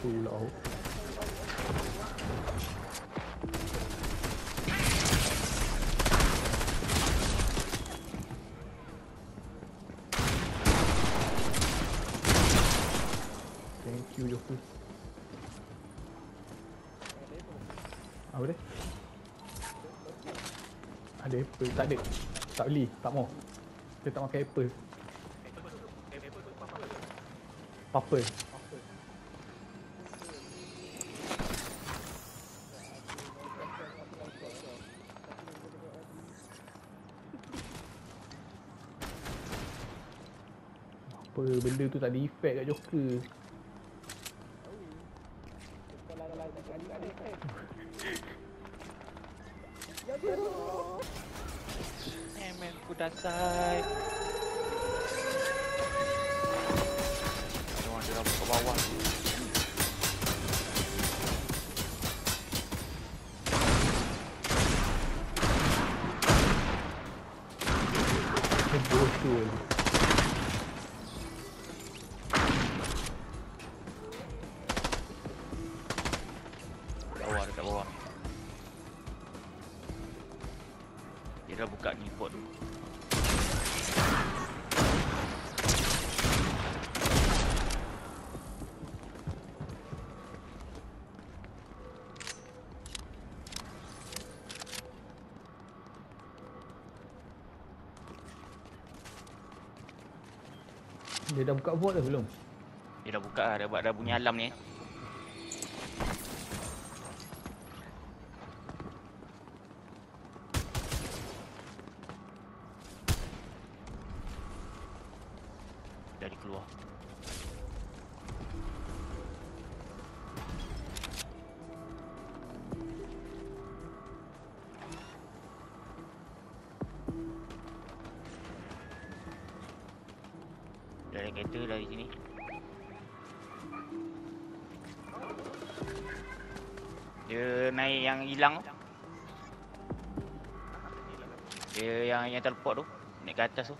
pula. Thank you Joker. Apa dia? Ada apple? Tak ada. Tak beli, tak mau. Dia tak makan apple. Purple. Apa benda tu tak ada effect kat Joker. Dekat bawah. Dia dah buka ni pot tu. Dia dah buka vault dah belum? Dia dah buka lah, dah buat dah bunyi alam ni. Dari kereta dari sini. Dia naik yang hilang tu. Dia yang yang teleport tu, naik ke atas tu.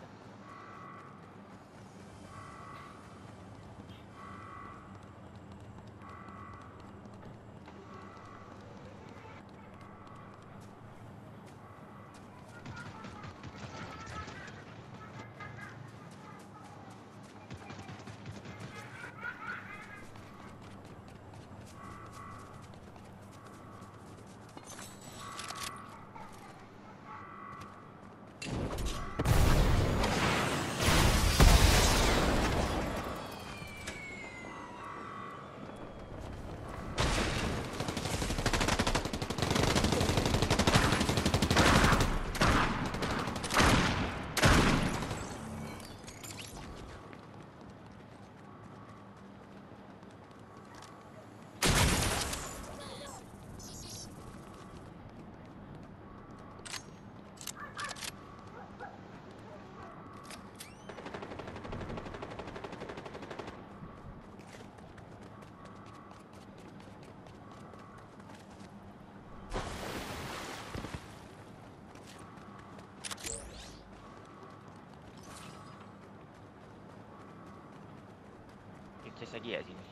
Dia chest lagi kat sini.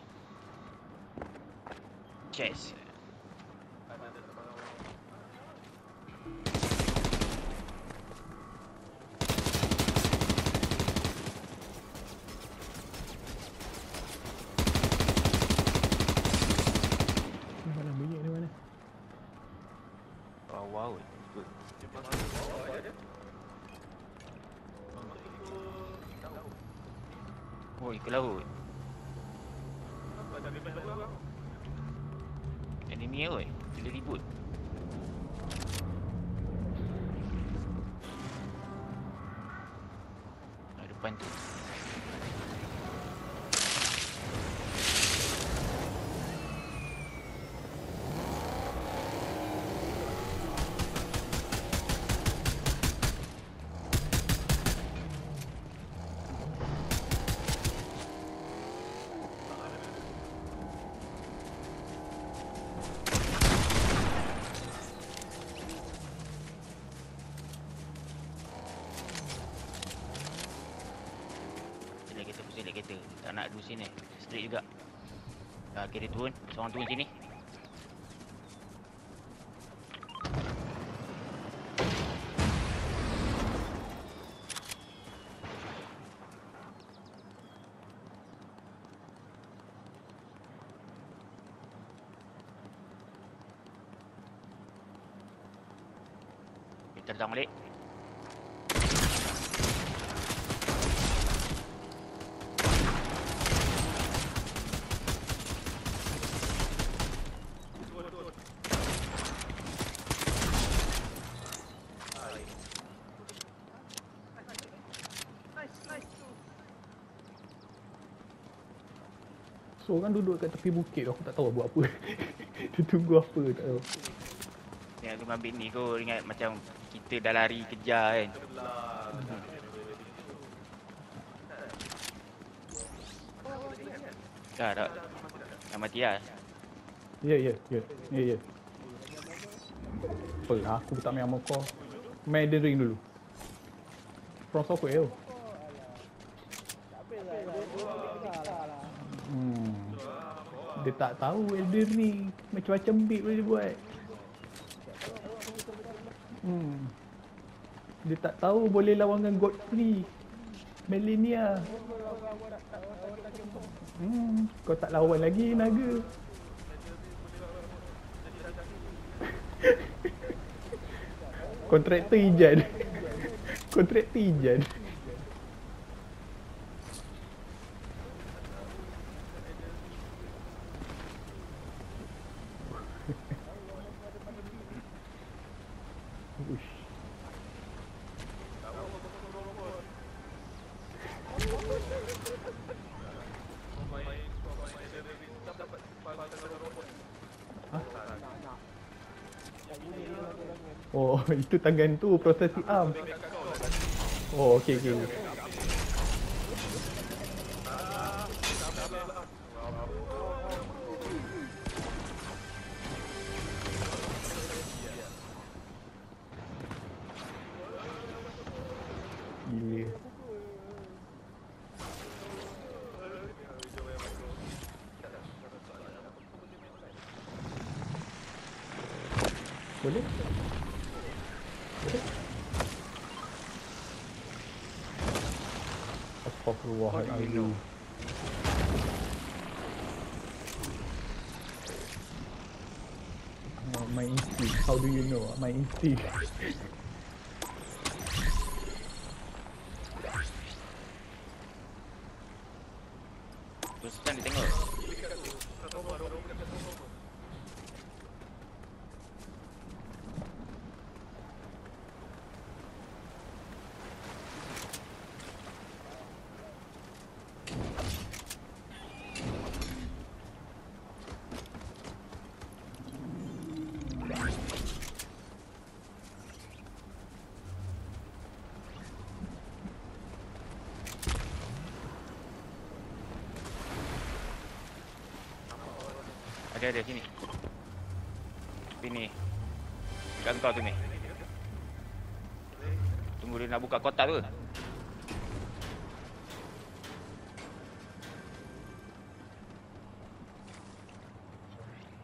Chest. Ni mana bunyi ikut laut. Enemy oi. Bila ribut. Ah, depan tu. Sini. Straight juga. Ah, okay, dia turun. Seorang turun sini. Datang balik. Seorang duduk kat tepi bukit tu, aku tak tahu buat apa. Dia tunggu apa tak tahu. Yang aku ambil ni kau ingat macam kita dah lari kejar kan. Dah tak. Dah mati lah. Ya, ya, ya. Ya, ya. Apa lah, aku tak main sama kau. Main Ring dulu. From software tu. Hmm. Dia tak tahu Elden Ring. Macam-macam beat boleh dia buat. Hmm. Dia tak tahu boleh lawan dengan Godfrey. Melania. Hmm. Kau tak lawan lagi naga. Kontraktor Ijan. Kontraktor Ijan. Uish. Oh, itu tangan tu prosesi arm. Oh, okey okey. Boleh? Boleh? Astaghfirullahaladzim. Oh, my instinct. How do you know? My instinct. Ada ada sini. Sini. Dekat kau tu ni. Tunggu dia nak buka kotak tu.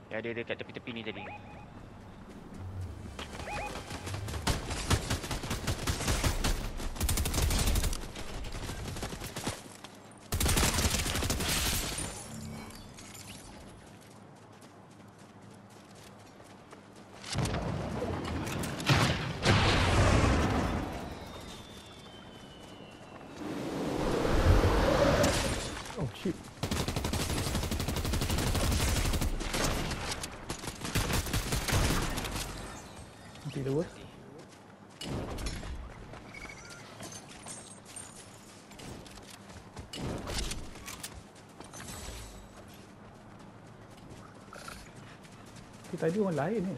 Ya, dia dekat tepi-tepi ni tadi. Oh shit. Okay, the worst. Okay, tadi orang lain ni.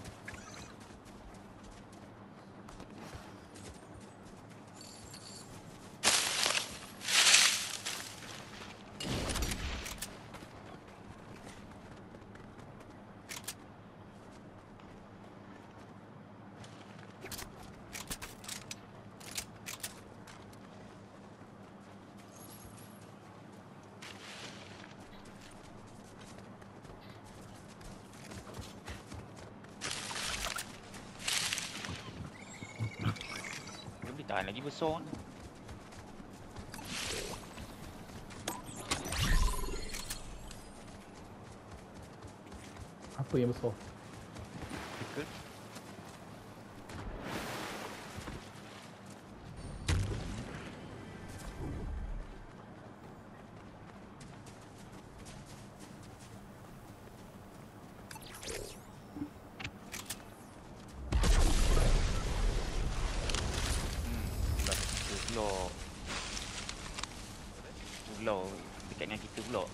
Kan lagi besar. Apa yang besar? Ke? Hmm, pula kita pula. Pula dekat dengan kita pula.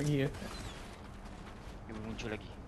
Nak pergi ke? Dia muncul lagi.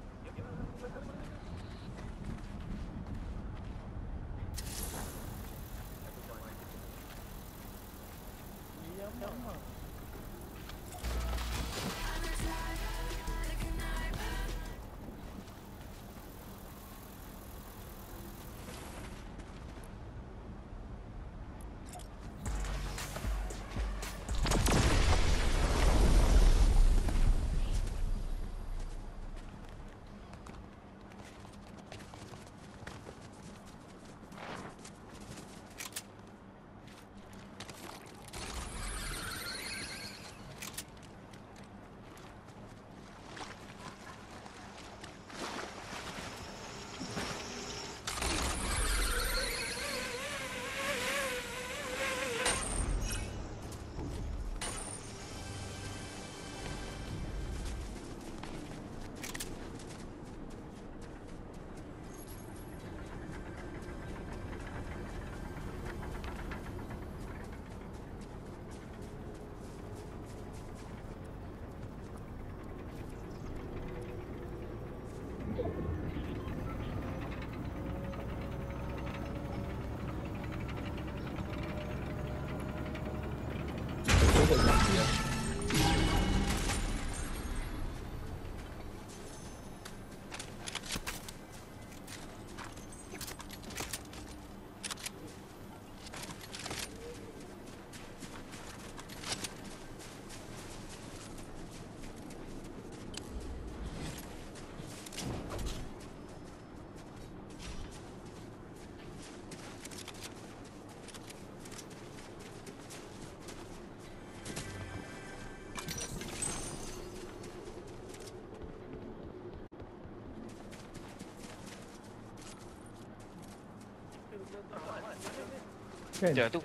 Kan? Sekejap tu.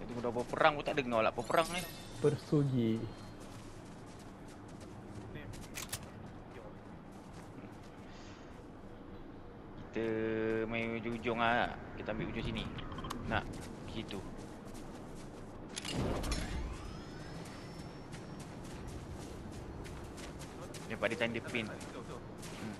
Itu dah berperang pun tak ada kena alat peperang ni. Persugi. Kita main ujung-ujung ah. Kita ambil ujung sini. Nak situ. Dia tanda pin. Hmm.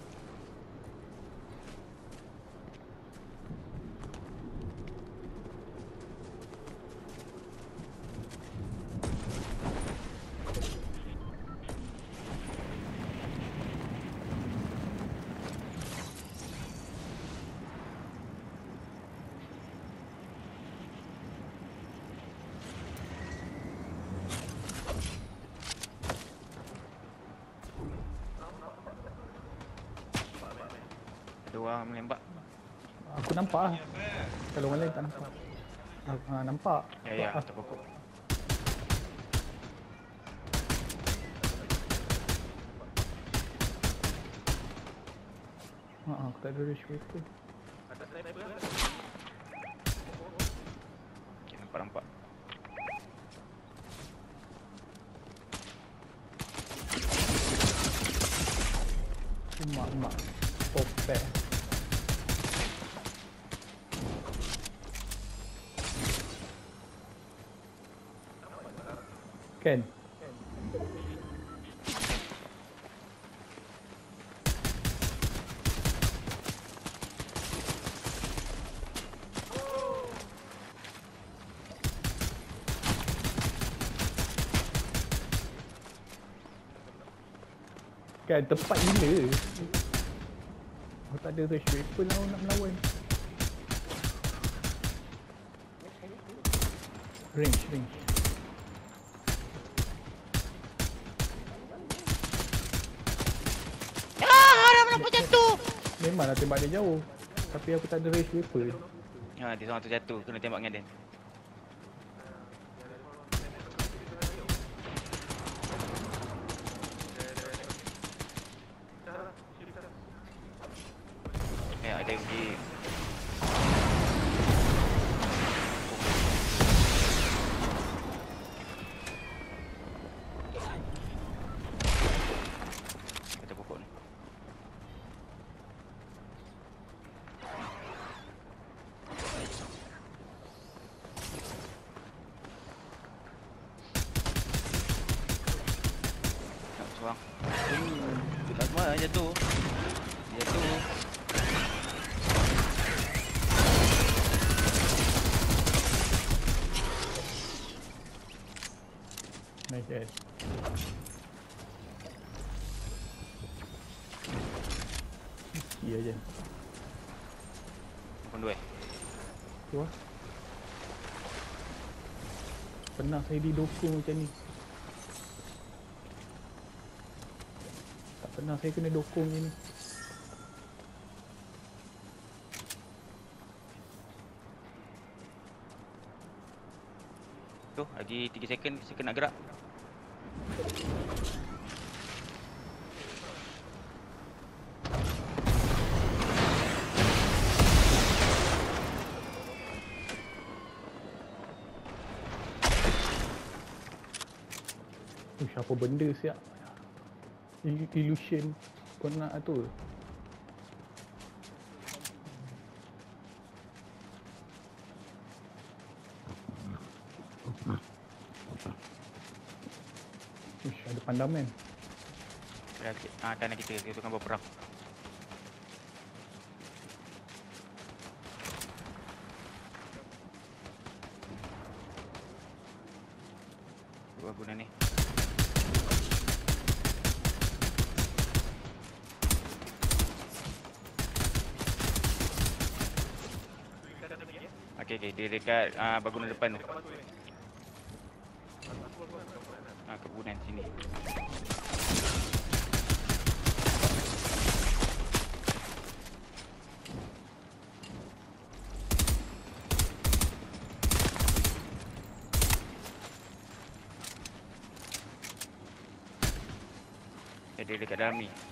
Ada orang menembak. Aku nampak lah. Kalau orang lain tak nampak. Ah, nampak. Ya ya, Ah, atas pokok. ah, ah, aku tak ada rush weapon. Okay, nampak nampak. Kan? Kan? Tepat gila. Aku tak ada rush weapon lah nak melawan Range, range Memang nak tembak dia jauh. Tapi aku tak ada range weapon. Ha, dia seorang tu jatuh. Kena tembak dengan dia. Ya, ada uji. Kata Guys. Iya je. Pun dua. eh? Tu lah. Pernah saya didokong macam ni. Tak pernah saya kena dokong macam ni. Tu, lagi 3 second, second nak gerak. Apa benda siap. Il- Illusion. Nak tu. Ada pandaman. Dah, ah, kita, kita kan berperang. Okey okey dia dekat ah bangunan depan tu. Ah kebunan sini. Dia dekat dalam ni.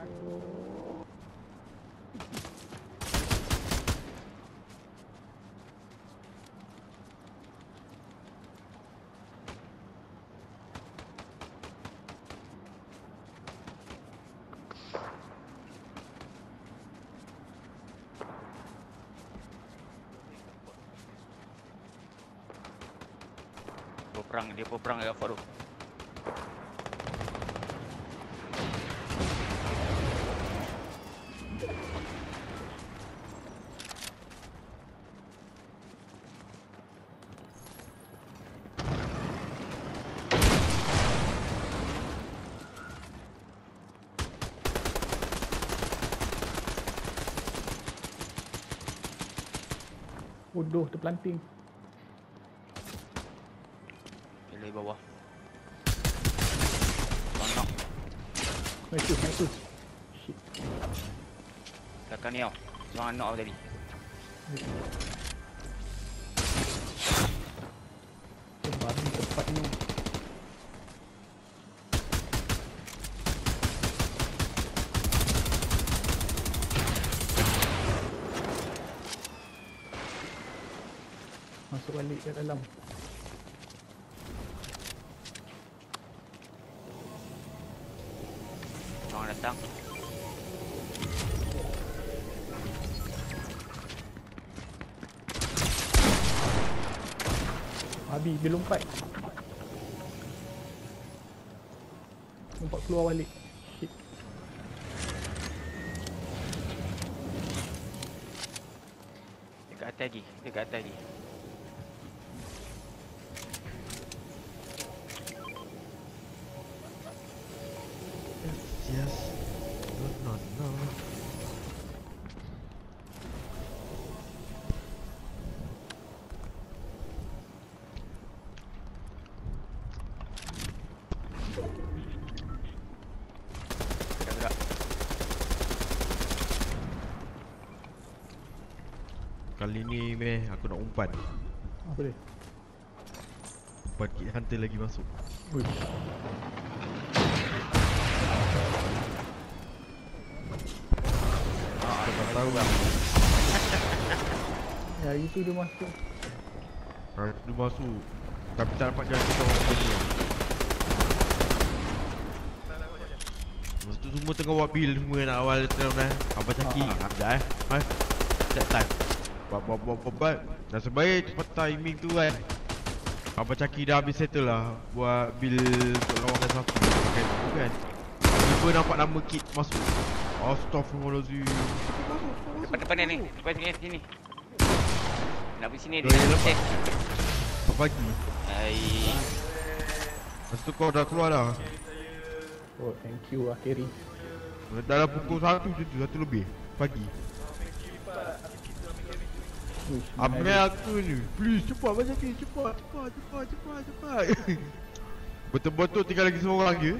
Berperang dia berperang dekat fort Bodoh terpelanting. Dia dari bawah. Nice tu, nice tu. Shit. Belakang ni tau. Seorang knock tadi. Oh, babi tepat ni. Masuk dalam. Seorang datang. Babi dia lompat. Lompat keluar balik. Shit. Dekat atas lagi. Dekat atas lagi. Kali ni meh aku nak umpan. Apa dia? Umpan kit hunter lagi masuk. Ui. Kau tak tahu lah. Ya itu dia masuk. Kalau dia masuk Tapi tak dapat jalan kita orang ni Masa tu semua tengah build semua nak awal term dah Abang caki Ah, Sekejap eh Ha? Set time Buat buat buat buat buat Dah sebaik cepat timing tu kan Abang caki dah habis settle lah Buat build untuk lawan dengan sapi Pakai tu kan Tiba nampak nama kit masuk Astaghfirullahaladzim Depan depan ni. Depan sini sini. Nak pergi sini Dah, dia. nak lepas. check. Apa pagi Hai. Masa tu kau dah keluar dah Oh thank you Akhiri. Dalam pukul 1 macam tu, 1 lebih Pagi Menarik. aku ni. Please cepat macam ni. Cepat Cepat Cepat Cepat Cepat. Betul-betul tinggal lagi seorang je